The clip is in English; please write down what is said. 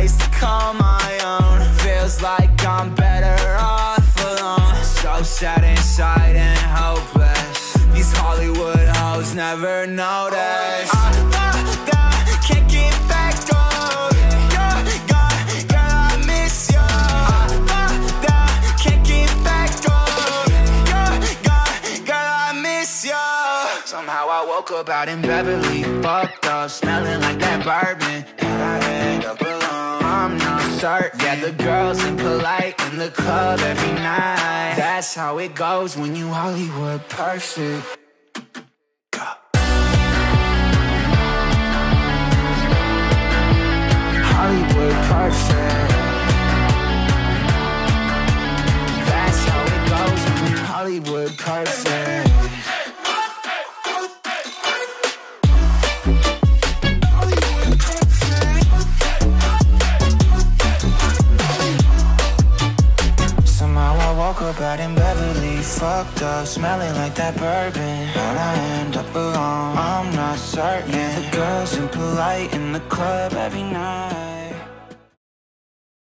Place to call my own. Feels like I'm better off alone. So sad inside and hopeless. These Hollywood hoes never notice. I, I, I can't get back on. You're gone, girl, I miss you. I, can't get back on. You're gone, girl, I miss you. Somehow I woke up out in Beverly, fucked up, smelling like that bourbon. And I end up. I'm not certain. Yeah, the girls impolite in the club every night. That's how it goes when you Hollywood perfect. Hollywood perfect. That's how it goes when you Hollywood perfect. Fucked up, smelling like that bourbon. How'd I end up alone? I'm not certain. Yeah, the girls impolite in the club every night.